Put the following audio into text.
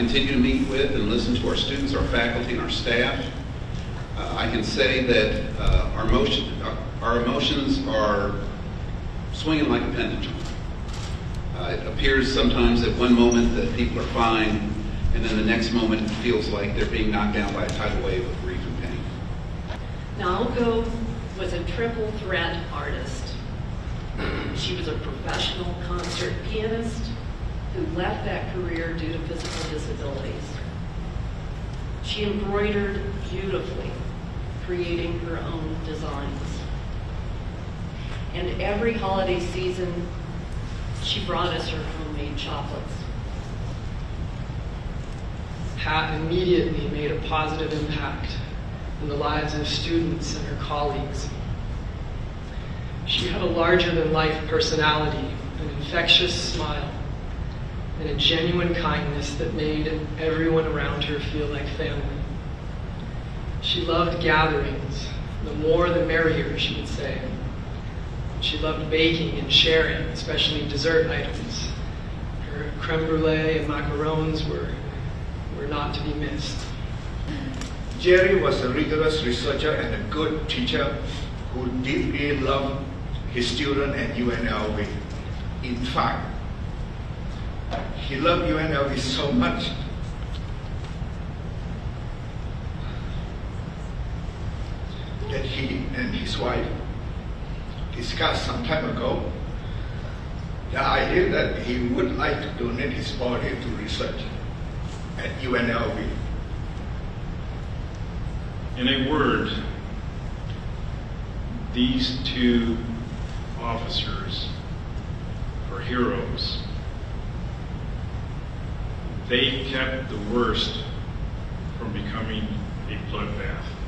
continue to meet with and listen to our students, our faculty, and our staff. Uh, I can say that uh, our motion, our emotions are swinging like a pendulum. Uh, It appears sometimes at one moment that people are fine, and then the next moment it feels like they're being knocked down by a tidal wave of grief and pain. Naoko was a triple threat artist. She was a professional concert pianist who left that career due to physical disabilities. She embroidered beautifully, creating her own designs. And every holiday season, she brought us her homemade chocolates. Pat immediately made a positive impact in the lives of students and her colleagues. She had a larger than life personality, an infectious smile, and a genuine kindness that made everyone around her feel like family. She loved gatherings, the more the merrier, she would say. She loved baking and sharing, especially dessert items. Her creme brulee and macarons were, were not to be missed. Jerry was a rigorous researcher and a good teacher who deeply loved his student at UNLV. In fact, he loved UNLV so much that he and his wife discussed some time ago the idea that he would like to donate his body to research at UNLV. In a word, these two officers are heroes. They kept the worst from becoming a bloodbath.